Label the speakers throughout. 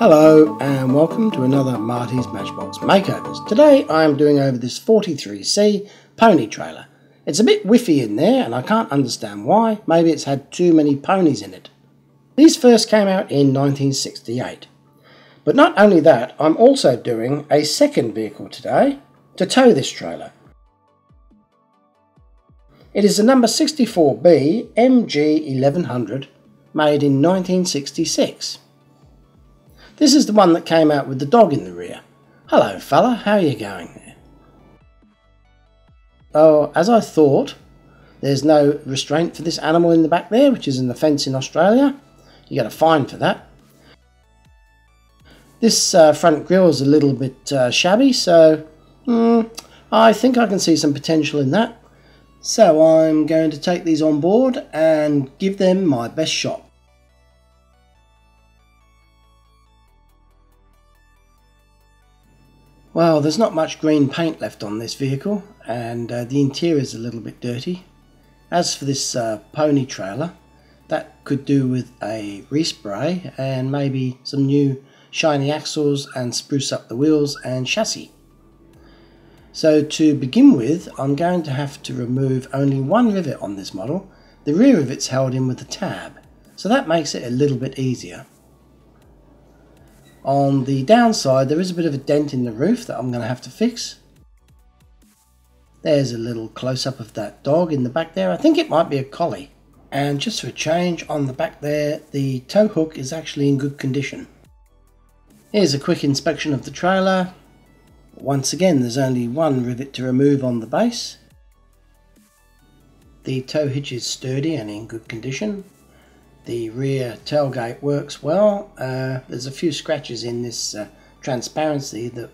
Speaker 1: Hello and welcome to another Marty's Matchbox Makeovers. Today I am doing over this 43C pony trailer. It's a bit whiffy in there and I can't understand why. Maybe it's had too many ponies in it. These first came out in 1968. But not only that, I'm also doing a second vehicle today to tow this trailer. It is the number 64B MG1100 made in 1966. This is the one that came out with the dog in the rear. Hello fella, how are you going there? Oh, as I thought, there's no restraint for this animal in the back there, which is in the fence in Australia. You get a fine for that. This uh, front grille is a little bit uh, shabby, so mm, I think I can see some potential in that. So I'm going to take these on board and give them my best shot. Well, there's not much green paint left on this vehicle and uh, the interior is a little bit dirty. As for this uh, pony trailer, that could do with a respray and maybe some new shiny axles and spruce up the wheels and chassis. So to begin with, I'm going to have to remove only one rivet on this model. The rear rivet's held in with a tab, so that makes it a little bit easier. On the downside, there is a bit of a dent in the roof that I'm going to have to fix. There's a little close-up of that dog in the back there. I think it might be a collie. And just for a change, on the back there, the tow hook is actually in good condition. Here's a quick inspection of the trailer. Once again, there's only one rivet to remove on the base. The tow hitch is sturdy and in good condition. The rear tailgate works well. Uh, there's a few scratches in this uh, transparency that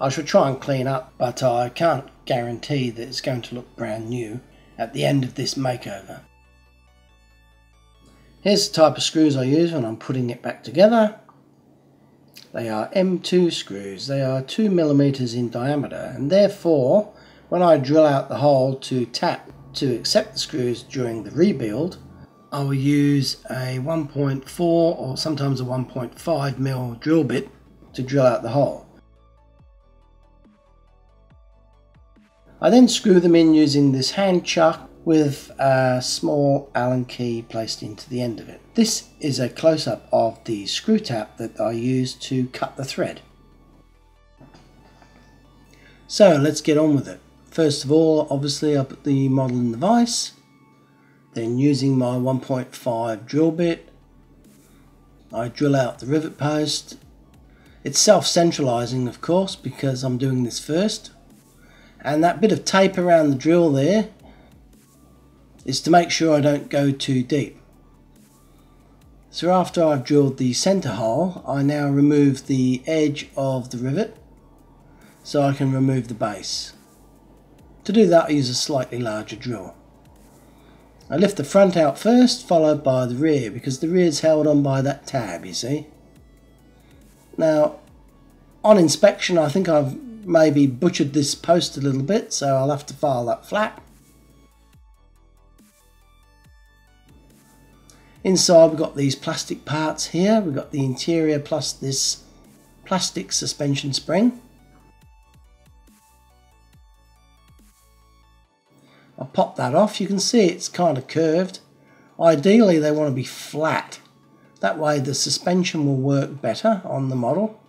Speaker 1: I should try and clean up, but I can't guarantee that it's going to look brand new at the end of this makeover. Here's the type of screws I use when I'm putting it back together. They are M2 screws. They are 2 millimeters in diameter and therefore when I drill out the hole to tap to accept the screws during the rebuild I will use a 1.4 or sometimes a 1.5 mil drill bit to drill out the hole. I then screw them in using this hand chuck with a small Allen key placed into the end of it. This is a close-up of the screw tap that I use to cut the thread. So let's get on with it. First of all, obviously I put the model in the vise then using my 1.5 drill bit, I drill out the rivet post. It's self-centralizing of course because I'm doing this first. And that bit of tape around the drill there is to make sure I don't go too deep. So after I've drilled the center hole, I now remove the edge of the rivet so I can remove the base. To do that I use a slightly larger drill. I lift the front out first, followed by the rear, because the rear is held on by that tab, you see. Now, on inspection, I think I've maybe butchered this post a little bit, so I'll have to file that flat. Inside we've got these plastic parts here, we've got the interior plus this plastic suspension spring. I pop that off, you can see it's kind of curved. Ideally they want to be flat. That way the suspension will work better on the model.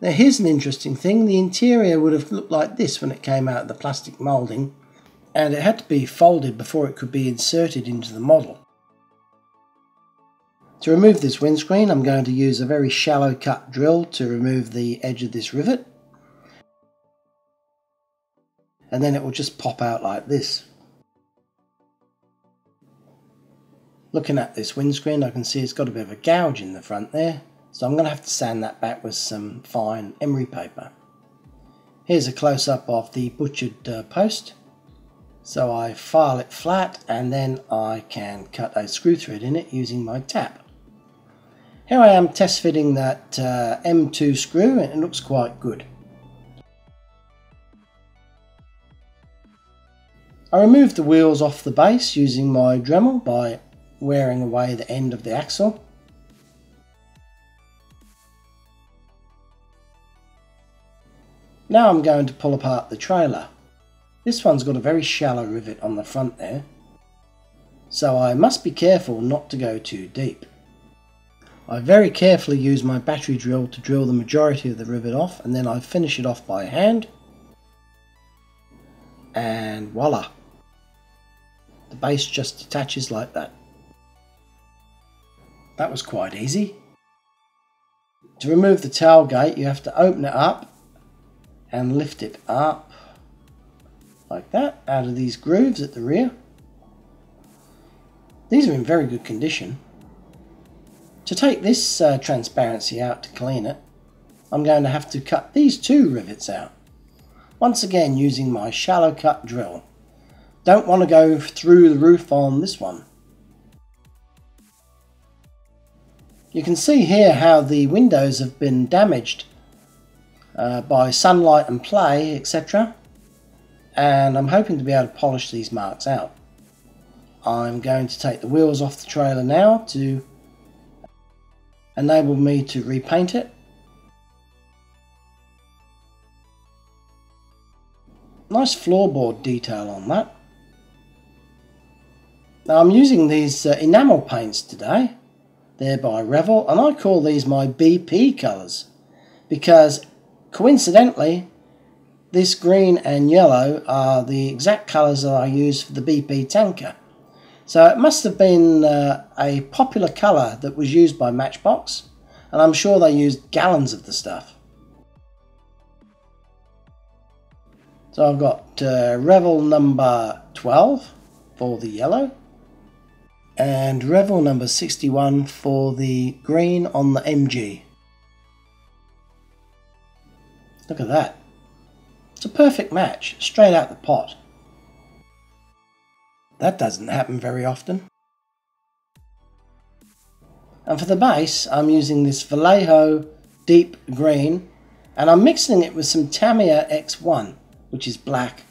Speaker 1: Now here's an interesting thing, the interior would have looked like this when it came out of the plastic moulding and it had to be folded before it could be inserted into the model. To remove this windscreen I'm going to use a very shallow cut drill to remove the edge of this rivet and then it will just pop out like this. Looking at this windscreen I can see it's got a bit of a gouge in the front there so I'm going to have to sand that back with some fine emery paper. Here's a close-up of the butchered uh, post. So I file it flat and then I can cut a screw thread in it using my tap. Here I am test fitting that uh, M2 screw and it looks quite good. I removed the wheels off the base using my Dremel by wearing away the end of the axle. Now I'm going to pull apart the trailer. This one's got a very shallow rivet on the front there, so I must be careful not to go too deep. I very carefully use my battery drill to drill the majority of the rivet off and then I finish it off by hand and voila base just detaches like that. That was quite easy. To remove the tailgate you have to open it up and lift it up like that out of these grooves at the rear. These are in very good condition. To take this uh, transparency out to clean it I'm going to have to cut these two rivets out. Once again using my shallow cut drill. Don't want to go through the roof on this one. You can see here how the windows have been damaged uh, by sunlight and play, etc. And I'm hoping to be able to polish these marks out. I'm going to take the wheels off the trailer now to enable me to repaint it Nice floorboard detail on that. Now I'm using these uh, enamel paints today. They're by Revell and I call these my BP colours because coincidentally this green and yellow are the exact colours that I use for the BP tanker. So it must have been uh, a popular colour that was used by Matchbox and I'm sure they used gallons of the stuff. So I've got uh, Revell number 12 for the yellow and Revell number 61 for the green on the MG. Look at that. It's a perfect match, straight out the pot. That doesn't happen very often. And for the base, I'm using this Vallejo Deep Green, and I'm mixing it with some Tamiya X1 which is black.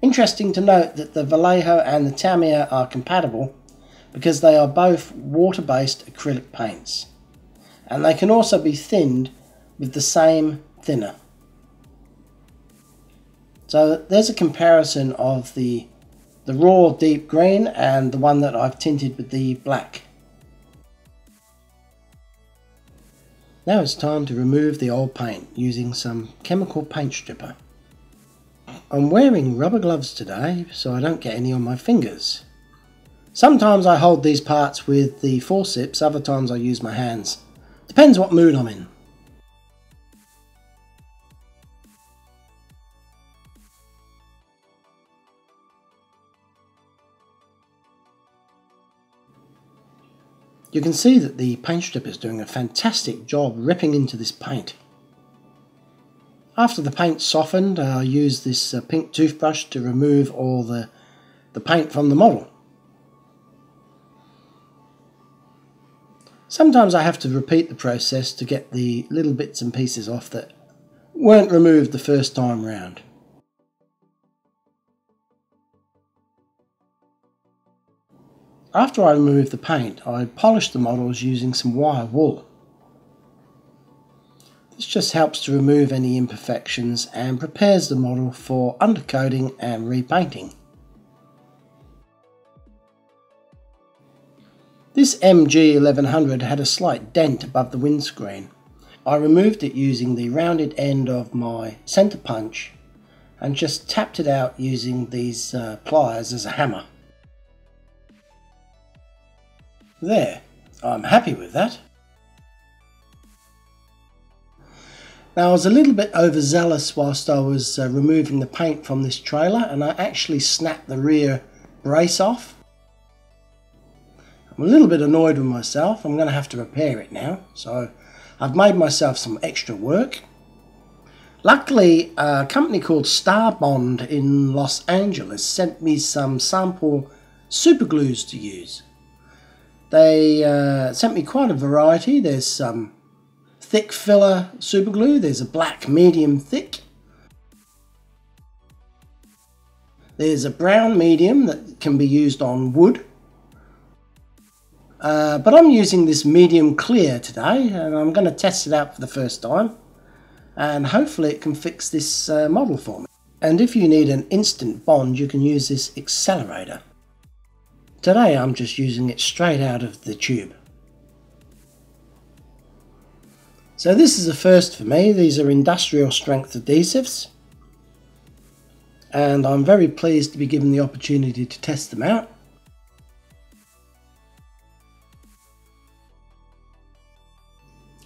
Speaker 1: Interesting to note that the Vallejo and the Tamiya are compatible because they are both water-based acrylic paints and they can also be thinned with the same thinner. So there's a comparison of the, the raw deep green and the one that I've tinted with the black. Now it's time to remove the old paint using some chemical paint stripper. I'm wearing rubber gloves today so I don't get any on my fingers. Sometimes I hold these parts with the forceps, other times I use my hands. Depends what mood I'm in. You can see that the paint strip is doing a fantastic job ripping into this paint. After the paint softened, I used this uh, pink toothbrush to remove all the, the paint from the model. Sometimes I have to repeat the process to get the little bits and pieces off that weren't removed the first time round. After I removed the paint, I polished the models using some wire wool. This just helps to remove any imperfections and prepares the model for undercoating and repainting. This MG1100 had a slight dent above the windscreen. I removed it using the rounded end of my centre punch and just tapped it out using these uh, pliers as a hammer. There, I'm happy with that. Now I was a little bit overzealous whilst I was uh, removing the paint from this trailer and I actually snapped the rear brace off. I'm a little bit annoyed with myself, I'm going to have to repair it now, so I've made myself some extra work. Luckily, a company called Starbond in Los Angeles sent me some sample super glues to use. They uh, sent me quite a variety. There's some thick filler super glue. There's a black medium thick. There's a brown medium that can be used on wood. Uh, but I'm using this medium clear today and I'm going to test it out for the first time. and hopefully it can fix this uh, model for me. And if you need an instant bond you can use this accelerator. Today I'm just using it straight out of the tube. So this is a first for me, these are industrial strength adhesives and I'm very pleased to be given the opportunity to test them out.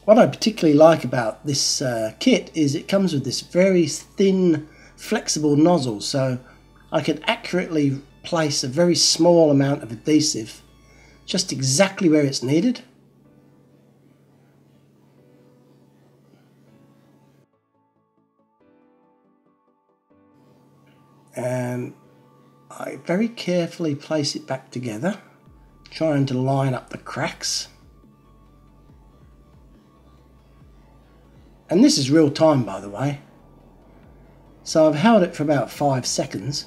Speaker 1: What I particularly like about this uh, kit is it comes with this very thin flexible nozzle so I can accurately place a very small amount of adhesive just exactly where it's needed. And I very carefully place it back together, trying to line up the cracks. And this is real time, by the way. So I've held it for about five seconds.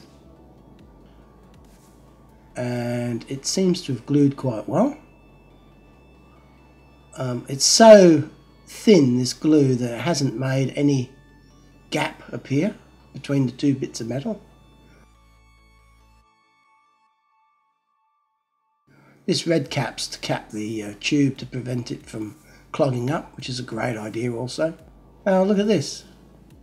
Speaker 1: And it seems to have glued quite well. Um, it's so thin, this glue, that it hasn't made any gap appear between the two bits of metal. This red cap's to cap the uh, tube to prevent it from clogging up, which is a great idea also. Now look at this.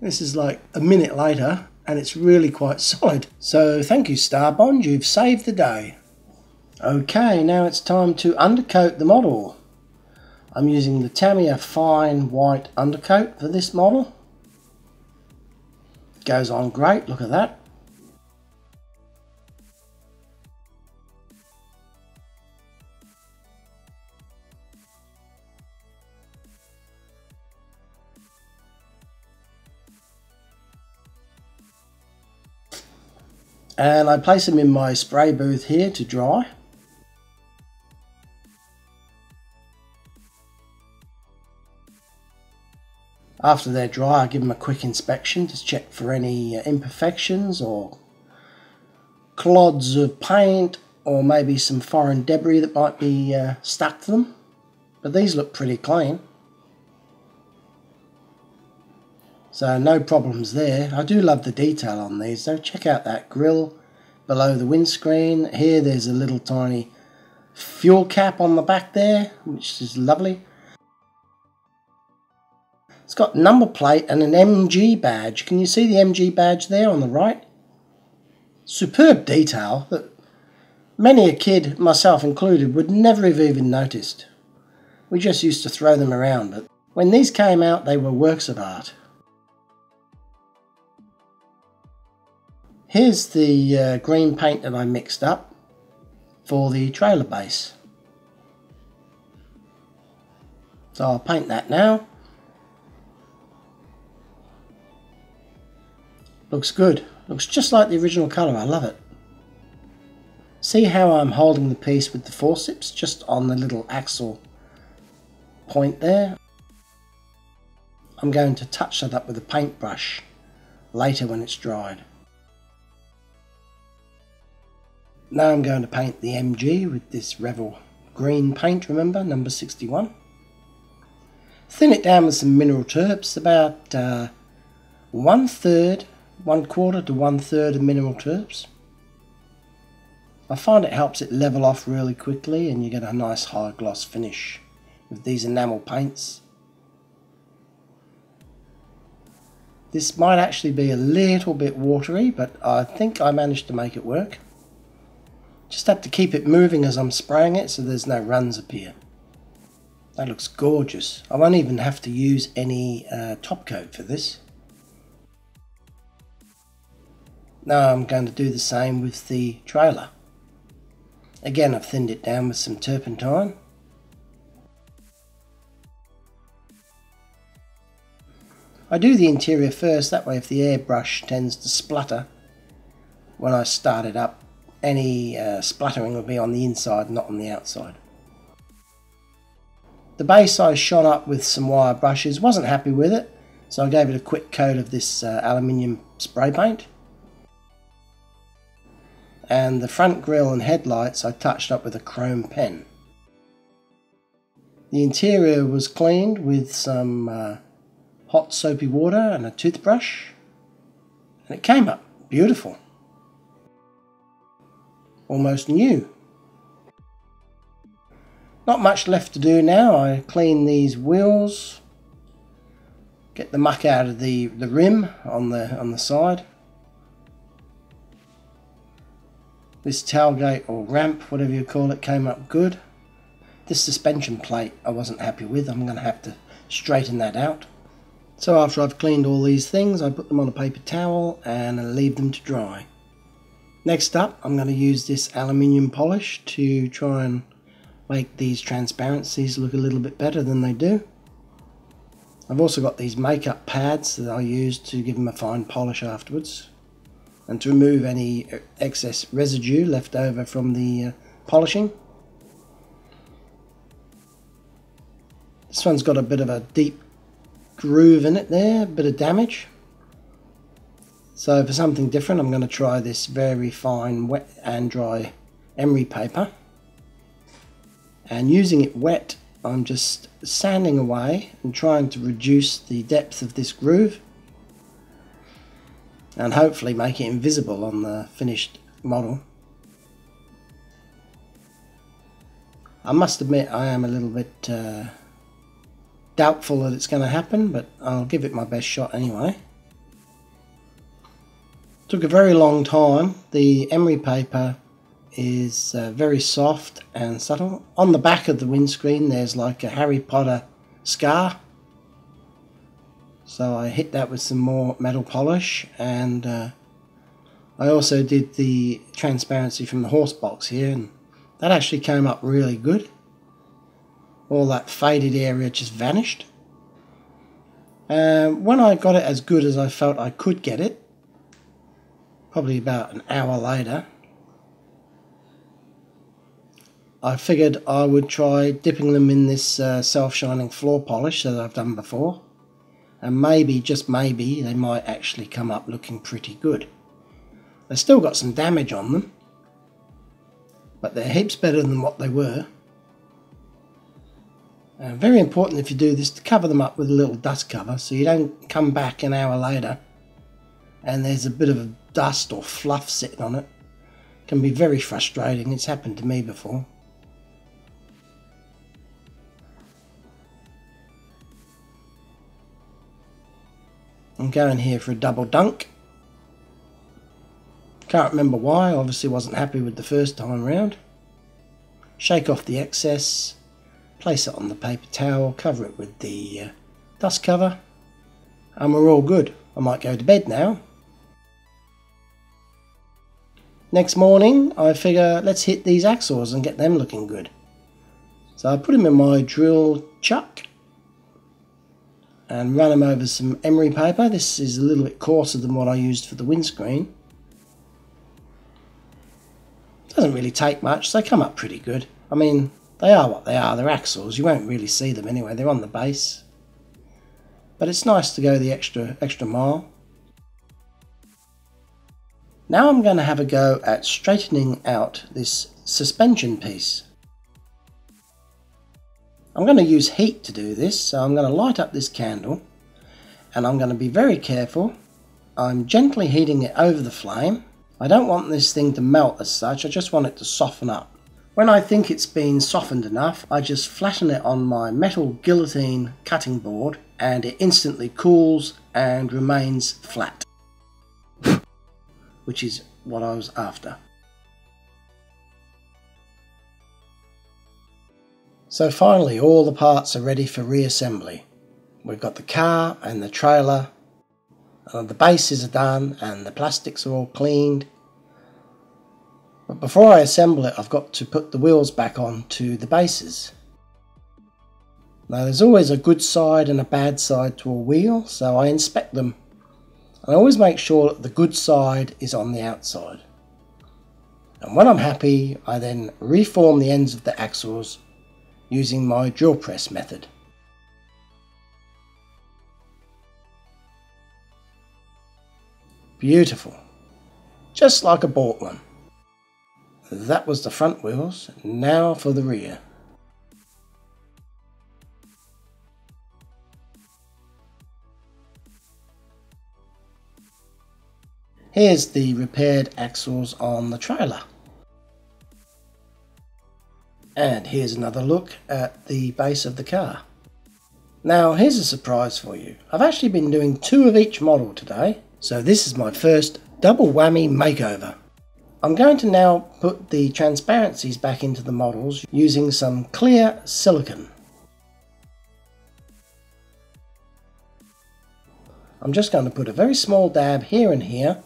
Speaker 1: This is like a minute later and it's really quite solid. So thank you Starbond, you've saved the day. Okay, now it's time to undercoat the model. I'm using the Tamiya Fine White undercoat for this model. Goes on great, look at that. And I place them in my spray booth here to dry. After they're dry I give them a quick inspection to check for any uh, imperfections or clods of paint or maybe some foreign debris that might be uh, stuck to them. But these look pretty clean. So no problems there. I do love the detail on these So Check out that grill below the windscreen. Here there's a little tiny fuel cap on the back there, which is lovely. It's got number plate and an MG badge. Can you see the MG badge there on the right? Superb detail that many a kid, myself included, would never have even noticed. We just used to throw them around, but when these came out, they were works of art. Here's the uh, green paint that I mixed up for the trailer base. So I'll paint that now. Looks good. Looks just like the original colour. I love it. See how I'm holding the piece with the forceps just on the little axle point there. I'm going to touch that up with a paintbrush later when it's dried. Now I'm going to paint the MG with this Revell green paint, remember, number 61. Thin it down with some mineral turps, about uh, one third, one quarter to one third of mineral turps. I find it helps it level off really quickly and you get a nice high gloss finish with these enamel paints. This might actually be a little bit watery, but I think I managed to make it work. Just have to keep it moving as I'm spraying it so there's no runs appear. That looks gorgeous. I won't even have to use any uh, top coat for this. Now I'm going to do the same with the trailer. Again I've thinned it down with some turpentine. I do the interior first, that way if the airbrush tends to splutter when I start it up any uh, splattering will be on the inside, not on the outside. The base I shone up with some wire brushes, wasn't happy with it, so I gave it a quick coat of this uh, aluminium spray paint. And the front grille and headlights I touched up with a chrome pen. The interior was cleaned with some uh, hot soapy water and a toothbrush and it came up beautiful. Almost new. Not much left to do now. I clean these wheels, get the muck out of the, the rim on the on the side. This tailgate or ramp, whatever you call it, came up good. This suspension plate I wasn't happy with. I'm going to have to straighten that out. So after I've cleaned all these things, I put them on a paper towel and leave them to dry. Next up, I'm going to use this aluminium polish to try and make these transparencies look a little bit better than they do. I've also got these makeup pads that I use to give them a fine polish afterwards and to remove any excess residue left over from the uh, polishing. This one's got a bit of a deep groove in it there, a bit of damage. So for something different I'm going to try this very fine wet and dry emery paper and using it wet I'm just sanding away and trying to reduce the depth of this groove and hopefully make it invisible on the finished model. I must admit I am a little bit uh, doubtful that it's going to happen but I'll give it my best shot anyway. Took a very long time. The emery paper is uh, very soft and subtle. On the back of the windscreen there's like a Harry Potter scar. So I hit that with some more metal polish and uh, I also did the transparency from the horse box here and that actually came up really good. All that faded area just vanished. Um, when I got it as good as I felt I could get it, probably about an hour later, I figured I would try dipping them in this uh, self-shining floor polish that I've done before and maybe, just maybe, they might actually come up looking pretty good. They've still got some damage on them but they're heaps better than what they were. Uh, very important if you do this to cover them up with a little dust cover so you don't come back an hour later and there's a bit of dust or fluff sitting on it. it can be very frustrating, it's happened to me before. I'm going here for a double dunk. Can't remember why, obviously wasn't happy with the first time around. Shake off the excess, place it on the paper towel, cover it with the uh, dust cover, and we're all good. I might go to bed now. Next morning, I figure let's hit these axles and get them looking good. So I put them in my drill chuck and run them over some emery paper. This is a little bit coarser than what I used for the windscreen. Doesn't really take much, they come up pretty good. I mean, they are what they are, they're axles, you won't really see them anyway, they're on the base. But it's nice to go the extra, extra mile. Now I'm going to have a go at straightening out this suspension piece. I'm going to use heat to do this, so I'm going to light up this candle and I'm going to be very careful. I'm gently heating it over the flame. I don't want this thing to melt as such, I just want it to soften up. When I think it's been softened enough, I just flatten it on my metal guillotine cutting board and it instantly cools and remains flat. Which is what I was after. So finally all the parts are ready for reassembly. We've got the car and the trailer, and the bases are done and the plastics are all cleaned. But before I assemble it I've got to put the wheels back on to the bases. Now there's always a good side and a bad side to a wheel so I inspect them. I always make sure that the good side is on the outside. And when I'm happy I then reform the ends of the axles using my drill press method. Beautiful. Just like a bought one. That was the front wheels, now for the rear. Here's the repaired axles on the trailer. And here's another look at the base of the car. Now here's a surprise for you. I've actually been doing two of each model today, so this is my first double whammy makeover. I'm going to now put the transparencies back into the models using some clear silicone. I'm just going to put a very small dab here and here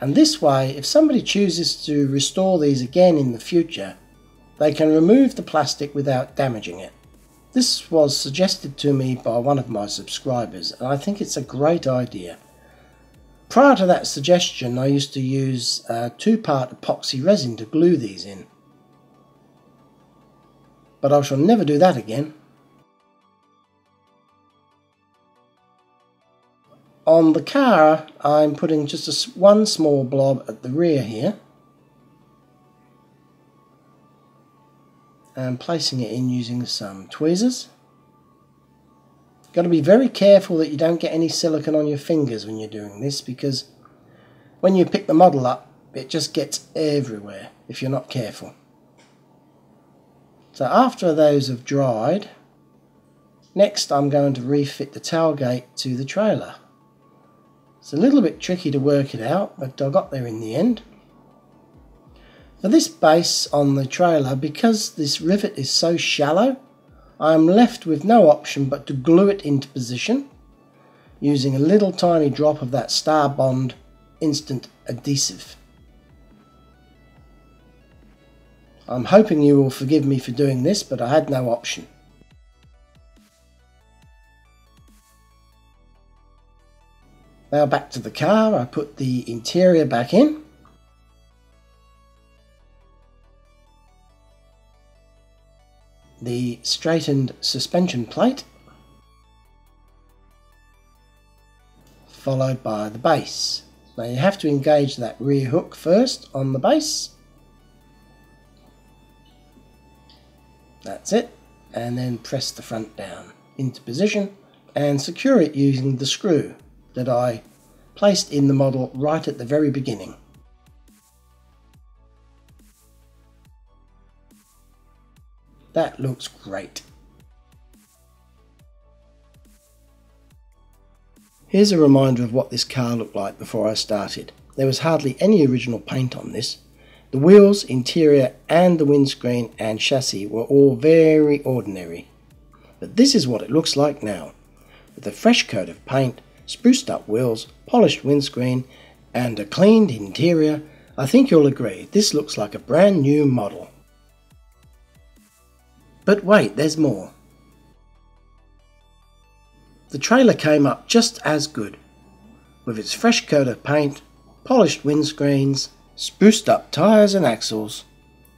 Speaker 1: and this way if somebody chooses to restore these again in the future they can remove the plastic without damaging it. This was suggested to me by one of my subscribers and I think it's a great idea. Prior to that suggestion I used to use a two-part epoxy resin to glue these in. But I shall never do that again. On the car I'm putting just a, one small blob at the rear here and placing it in using some tweezers. Got to be very careful that you don't get any silicone on your fingers when you're doing this because when you pick the model up it just gets everywhere if you're not careful. So after those have dried, next I'm going to refit the tailgate to the trailer. It's a little bit tricky to work it out, but I got there in the end. For this base on the trailer, because this rivet is so shallow, I am left with no option but to glue it into position using a little tiny drop of that Starbond instant adhesive. I'm hoping you will forgive me for doing this, but I had no option. Now back to the car, I put the interior back in. the straightened suspension plate followed by the base. Now you have to engage that rear hook first on the base. That's it. And then press the front down into position and secure it using the screw that I placed in the model right at the very beginning. That looks great. Here's a reminder of what this car looked like before I started. There was hardly any original paint on this. The wheels, interior and the windscreen and chassis were all very ordinary. But this is what it looks like now. With a fresh coat of paint, spruced up wheels, polished windscreen and a cleaned interior, I think you'll agree this looks like a brand new model. But wait, there's more. The trailer came up just as good, with its fresh coat of paint, polished windscreens, spruced up tyres and axles.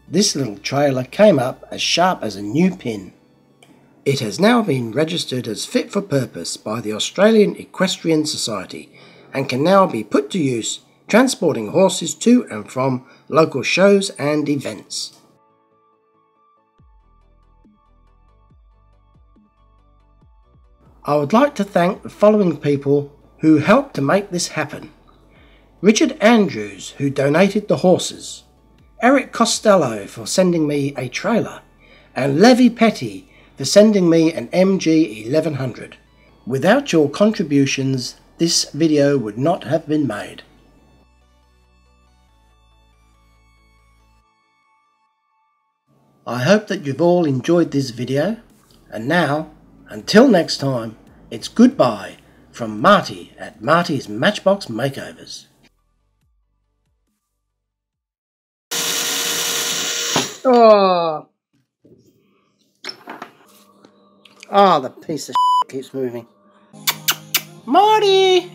Speaker 1: This little trailer came up as sharp as a new pin. It has now been registered as fit for purpose by the Australian Equestrian Society and can now be put to use transporting horses to and from local shows and events. I would like to thank the following people who helped to make this happen. Richard Andrews, who donated the horses, Eric Costello for sending me a trailer, and Levi Petty for sending me an MG 1100. Without your contributions, this video would not have been made. I hope that you've all enjoyed this video, and now until next time, it's goodbye from Marty at Marty's Matchbox Makeovers. Oh. Oh, the piece of keeps moving. Marty!